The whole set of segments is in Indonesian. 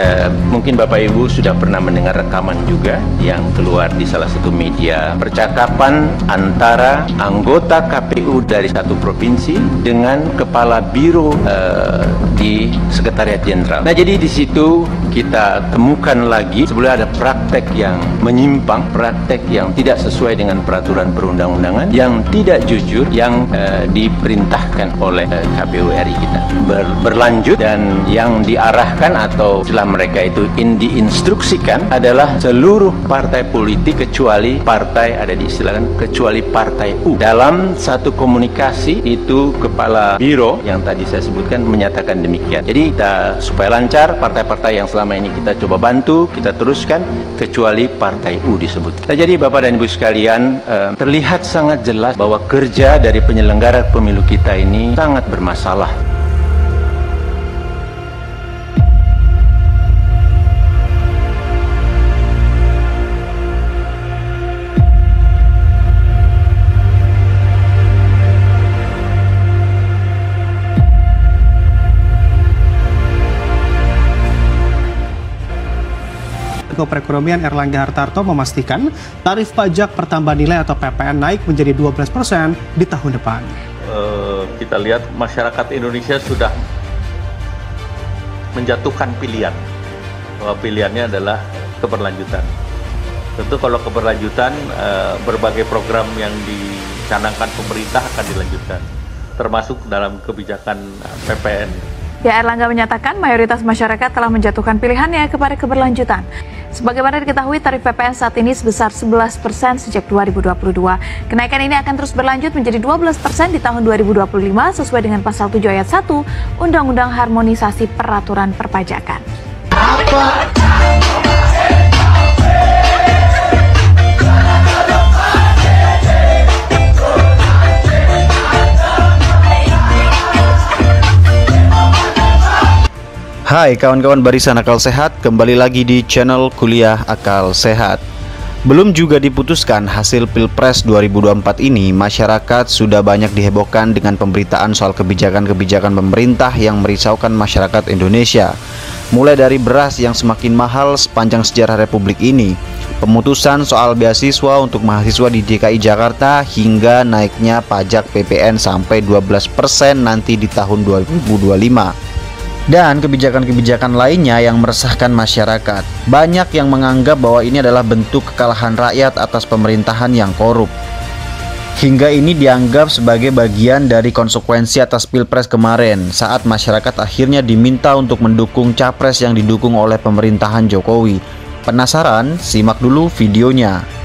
Uh... mungkin Bapak Ibu sudah pernah mendengar rekaman juga yang keluar di salah satu media percakapan antara anggota KPU dari satu provinsi dengan kepala biro eh, di Sekretariat Jenderal. Nah, jadi di situ kita temukan lagi sebelum ada praktek yang menyimpang, praktek yang tidak sesuai dengan peraturan perundang-undangan, yang tidak jujur, yang eh, diperintahkan oleh eh, KPU RI kita Ber, berlanjut dan yang diarahkan atau setelah mereka itu in, diinstruksikan adalah seluruh partai politik kecuali partai ada diistilahkan kecuali partai U. Dalam satu komunikasi itu kepala biro yang tadi saya sebutkan menyatakan demikian. Jadi kita supaya lancar partai-partai yang selama ini kita coba bantu, kita teruskan kecuali partai U disebut. Nah, jadi Bapak dan Ibu sekalian eh, terlihat sangat jelas bahwa kerja dari penyelenggara pemilu kita ini sangat bermasalah. Menko Perekonomian Erlangga Hartarto memastikan tarif pajak pertambahan nilai atau PPN naik menjadi 12 persen di tahun depan. Uh, kita lihat masyarakat Indonesia sudah menjatuhkan pilihan bahwa pilihannya adalah keberlanjutan. Tentu kalau keberlanjutan uh, berbagai program yang dicanangkan pemerintah akan dilanjutkan, termasuk dalam kebijakan PPN. Ya, Erlangga menyatakan mayoritas masyarakat telah menjatuhkan pilihannya kepada keberlanjutan. Sebagaimana diketahui, tarif PPN saat ini sebesar 11 persen sejak 2022. Kenaikan ini akan terus berlanjut menjadi 12 persen di tahun 2025 sesuai dengan pasal 7 ayat 1 Undang-Undang Harmonisasi Peraturan Perpajakan. Apa? Hai kawan-kawan barisan akal sehat, kembali lagi di channel Kuliah Akal Sehat. Belum juga diputuskan hasil Pilpres 2024 ini, masyarakat sudah banyak dihebohkan dengan pemberitaan soal kebijakan-kebijakan pemerintah yang merisaukan masyarakat Indonesia. Mulai dari beras yang semakin mahal sepanjang sejarah Republik ini, pemutusan soal beasiswa untuk mahasiswa di DKI Jakarta hingga naiknya pajak PPN sampai 12% nanti di tahun 2025 dan kebijakan-kebijakan lainnya yang meresahkan masyarakat. Banyak yang menganggap bahwa ini adalah bentuk kekalahan rakyat atas pemerintahan yang korup. Hingga ini dianggap sebagai bagian dari konsekuensi atas Pilpres kemarin saat masyarakat akhirnya diminta untuk mendukung capres yang didukung oleh pemerintahan Jokowi. Penasaran? Simak dulu videonya.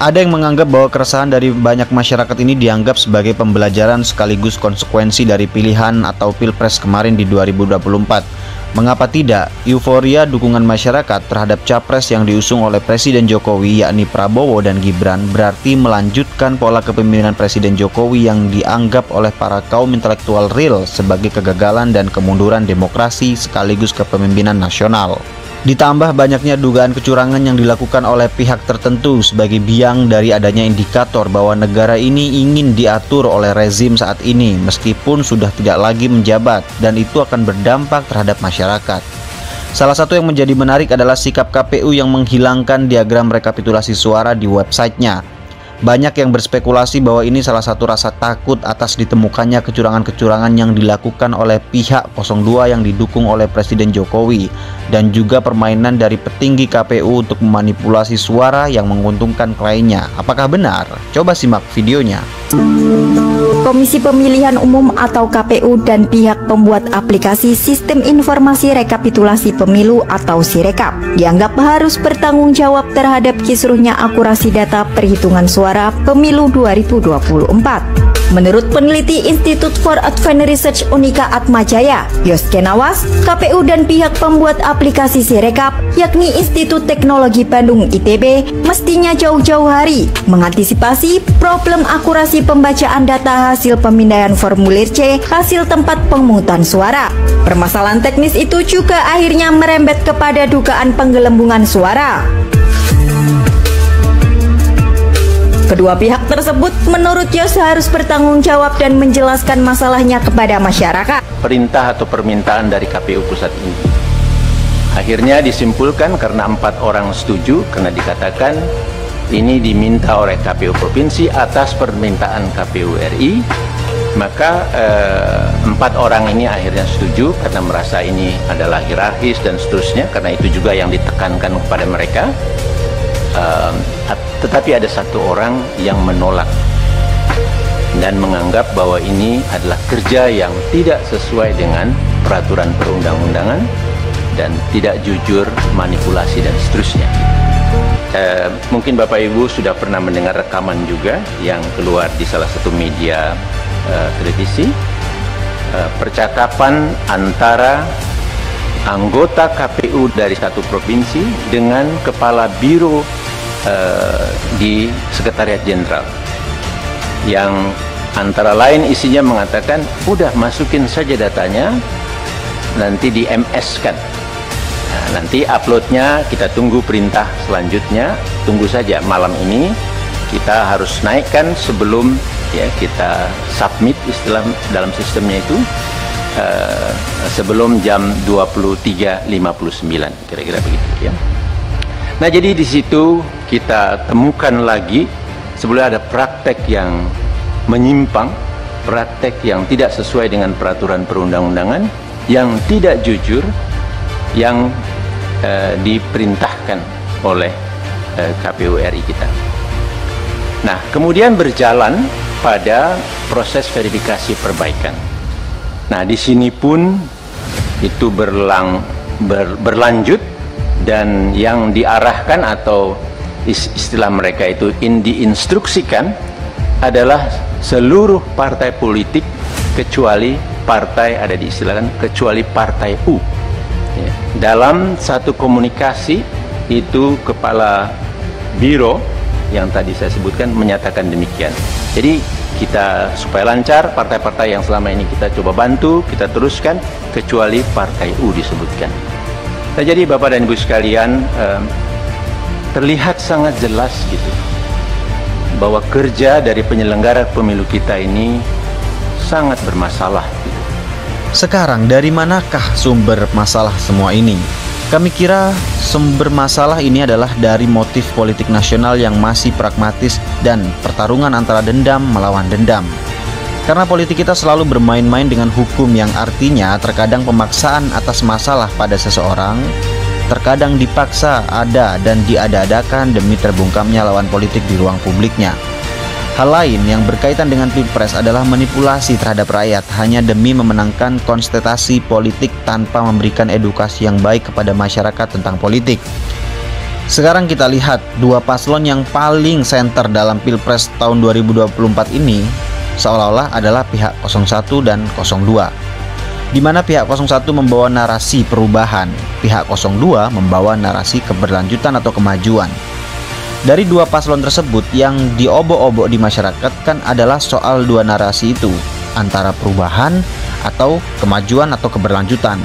Ada yang menganggap bahwa keresahan dari banyak masyarakat ini dianggap sebagai pembelajaran sekaligus konsekuensi dari pilihan atau pilpres kemarin di 2024. Mengapa tidak? Euforia dukungan masyarakat terhadap capres yang diusung oleh Presiden Jokowi yakni Prabowo dan Gibran berarti melanjutkan pola kepemimpinan Presiden Jokowi yang dianggap oleh para kaum intelektual real sebagai kegagalan dan kemunduran demokrasi sekaligus kepemimpinan nasional. Ditambah banyaknya dugaan kecurangan yang dilakukan oleh pihak tertentu sebagai biang dari adanya indikator bahwa negara ini ingin diatur oleh rezim saat ini meskipun sudah tidak lagi menjabat dan itu akan berdampak terhadap masyarakat. Salah satu yang menjadi menarik adalah sikap KPU yang menghilangkan diagram rekapitulasi suara di websitenya banyak yang berspekulasi bahwa ini salah satu rasa takut atas ditemukannya kecurangan-kecurangan yang dilakukan oleh pihak 02 yang didukung oleh Presiden Jokowi dan juga permainan dari petinggi KPU untuk memanipulasi suara yang menguntungkan kliennya. Apakah benar? Coba simak videonya. Komisi Pemilihan Umum atau KPU dan pihak pembuat aplikasi Sistem Informasi Rekapitulasi Pemilu atau Sirekap dianggap harus bertanggung jawab terhadap kisruhnya akurasi data perhitungan suara pemilu 2024. Menurut peneliti Institute for Advanced Research Unika Atmajaya, Yos Kenawas, KPU dan pihak pembuat aplikasi Sirekap, yakni Institut Teknologi Bandung ITB, mestinya jauh-jauh hari mengantisipasi problem akurasi pembacaan data hasil pemindahan formulir C hasil tempat pemungutan suara. Permasalahan teknis itu juga akhirnya merembet kepada dugaan penggelembungan suara. Kedua pihak tersebut menurut Yos harus bertanggung jawab dan menjelaskan masalahnya kepada masyarakat. Perintah atau permintaan dari KPU pusat ini. Akhirnya disimpulkan karena empat orang setuju karena dikatakan ini diminta oleh KPU Provinsi atas permintaan KPU RI maka eh, empat orang ini akhirnya setuju karena merasa ini adalah hierarkis dan seterusnya. Karena itu juga yang ditekankan kepada mereka eh, tetapi ada satu orang yang menolak dan menganggap bahwa ini adalah kerja yang tidak sesuai dengan peraturan perundang-undangan dan tidak jujur manipulasi dan seterusnya. Eh, mungkin Bapak Ibu sudah pernah mendengar rekaman juga yang keluar di salah satu media uh, televisi. Uh, percakapan antara anggota KPU dari satu provinsi dengan kepala biro uh, di Sekretariat Jenderal. Yang antara lain isinya mengatakan udah masukin saja datanya nanti di MS kan. Nah, nanti uploadnya kita tunggu perintah selanjutnya. Tunggu saja malam ini kita harus naikkan sebelum ya kita submit istilah dalam sistemnya itu uh, sebelum jam 23.59 kira-kira begitu ya. Nah jadi di situ kita temukan lagi sebenarnya ada praktek yang menyimpang, praktek yang tidak sesuai dengan peraturan perundang-undangan, yang tidak jujur, yang uh, diperintahkan oleh eh, KPU RI kita. Nah kemudian berjalan pada proses verifikasi perbaikan. Nah, di sini pun itu berlang, ber, berlanjut dan yang diarahkan atau istilah mereka itu in diinstruksikan adalah seluruh partai politik kecuali partai ada diistilahkan kecuali partai U. Ya. Dalam satu komunikasi itu kepala biro yang tadi saya sebutkan menyatakan demikian. Jadi kita supaya lancar partai-partai yang selama ini kita coba bantu, kita teruskan kecuali partai U disebutkan. Nah, jadi Bapak dan Ibu sekalian eh, terlihat sangat jelas gitu bahwa kerja dari penyelenggara pemilu kita ini sangat bermasalah. Gitu. Sekarang dari manakah sumber masalah semua ini? Kami kira sumber masalah ini adalah dari motif politik nasional yang masih pragmatis dan pertarungan antara dendam melawan dendam. Karena politik kita selalu bermain-main dengan hukum yang artinya terkadang pemaksaan atas masalah pada seseorang, terkadang dipaksa ada dan diada-adakan demi terbungkamnya lawan politik di ruang publiknya. Hal lain yang berkaitan dengan pilpres adalah manipulasi terhadap rakyat hanya demi memenangkan konstetasi politik tanpa memberikan edukasi yang baik kepada masyarakat tentang politik. Sekarang kita lihat dua paslon yang paling senter dalam pilpres tahun 2024 ini seolah-olah adalah pihak 01 dan 02 di mana pihak 01 membawa narasi perubahan, pihak 02 membawa narasi keberlanjutan atau kemajuan. Dari dua paslon tersebut yang diobok-obok di masyarakat kan adalah soal dua narasi itu antara perubahan atau kemajuan atau keberlanjutan.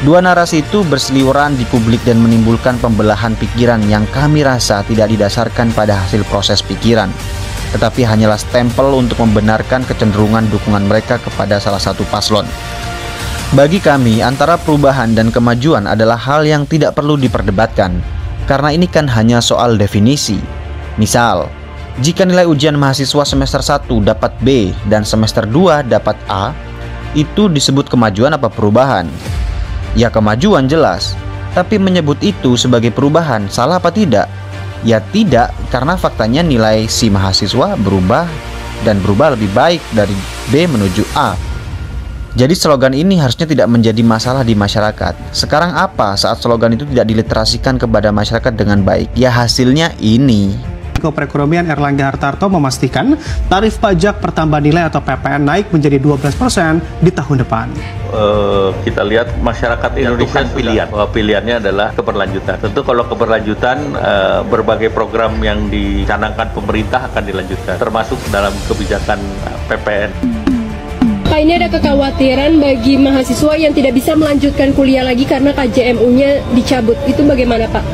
Dua narasi itu berseliweran di publik dan menimbulkan pembelahan pikiran yang kami rasa tidak didasarkan pada hasil proses pikiran, tetapi hanyalah stempel untuk membenarkan kecenderungan dukungan mereka kepada salah satu paslon. Bagi kami, antara perubahan dan kemajuan adalah hal yang tidak perlu diperdebatkan, karena ini kan hanya soal definisi. Misal, jika nilai ujian mahasiswa semester 1 dapat B dan semester 2 dapat A, itu disebut kemajuan apa perubahan? Ya kemajuan jelas, tapi menyebut itu sebagai perubahan salah apa tidak? Ya tidak, karena faktanya nilai si mahasiswa berubah dan berubah lebih baik dari B menuju A jadi slogan ini harusnya tidak menjadi masalah di masyarakat. Sekarang apa saat slogan itu tidak diliterasikan kepada masyarakat dengan baik? Ya hasilnya ini. Menko Perekonomian Erlangga Hartarto memastikan tarif pajak pertambahan nilai atau PPN naik menjadi 12% di tahun depan. Uh, kita lihat masyarakat Indonesia pilihan bahwa pilihannya adalah keberlanjutan. Tentu kalau keberlanjutan uh, berbagai program yang dicanangkan pemerintah akan dilanjutkan termasuk dalam kebijakan PPN. Pak ini ada kekhawatiran bagi mahasiswa yang tidak bisa melanjutkan kuliah lagi karena KJMU-nya dicabut. Itu bagaimana Pak?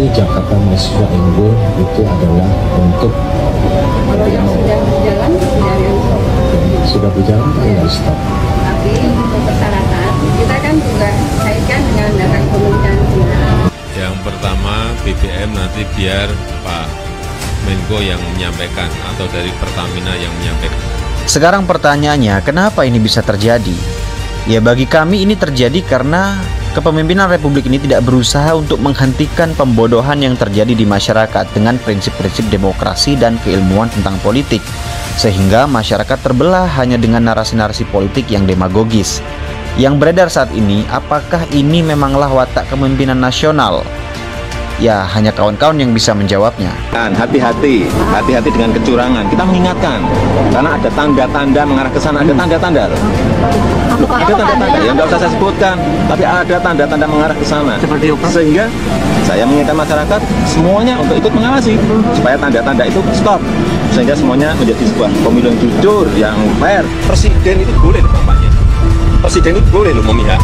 Kartu Jakarta Mahasiswa Unggul itu adalah untuk kalau yang sudah berjalan sudah berjalan kan stop. Tapi untuk persyaratan kita kan juga kaitkan dengan data kepemilikan Yang pertama BBM nanti biar Pak Menko yang menyampaikan atau dari Pertamina yang menyampaikan. Sekarang pertanyaannya, kenapa ini bisa terjadi? Ya bagi kami ini terjadi karena kepemimpinan Republik ini tidak berusaha untuk menghentikan pembodohan yang terjadi di masyarakat dengan prinsip-prinsip demokrasi dan keilmuan tentang politik. Sehingga masyarakat terbelah hanya dengan narasi-narasi politik yang demagogis. Yang beredar saat ini, apakah ini memanglah watak kepemimpinan nasional? Ya, hanya kawan-kawan yang bisa menjawabnya. Dan hati-hati, hati-hati dengan kecurangan. Kita mengingatkan, karena ada tanda-tanda mengarah ke sana, ada tanda-tanda. Loh. Loh, ada tanda-tanda yang nggak usah saya sebutkan, tapi ada tanda-tanda mengarah ke sana. Seperti apa? Sehingga saya mengingatkan masyarakat semuanya untuk ikut mengawasi supaya tanda-tanda itu stop, sehingga semuanya menjadi sebuah pemilu yang jujur, yang fair. Presiden itu boleh loh kampanye. Presiden itu boleh loh memihak.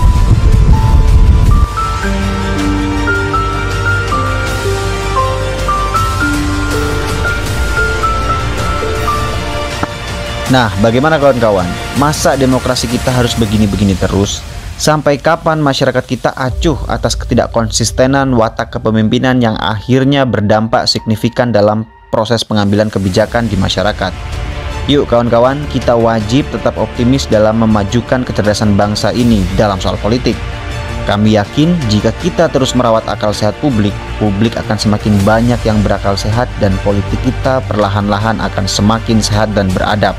Nah, bagaimana kawan-kawan? Masa demokrasi kita harus begini-begini terus? Sampai kapan masyarakat kita acuh atas ketidakkonsistenan watak kepemimpinan yang akhirnya berdampak signifikan dalam proses pengambilan kebijakan di masyarakat? Yuk kawan-kawan, kita wajib tetap optimis dalam memajukan kecerdasan bangsa ini dalam soal politik. Kami yakin jika kita terus merawat akal sehat publik, publik akan semakin banyak yang berakal sehat dan politik kita perlahan-lahan akan semakin sehat dan beradab.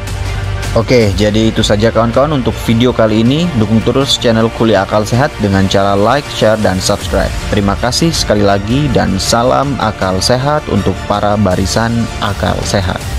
Oke, jadi itu saja kawan-kawan untuk video kali ini. Dukung terus channel Kuliah Akal Sehat dengan cara like, share, dan subscribe. Terima kasih sekali lagi dan salam akal sehat untuk para barisan akal sehat.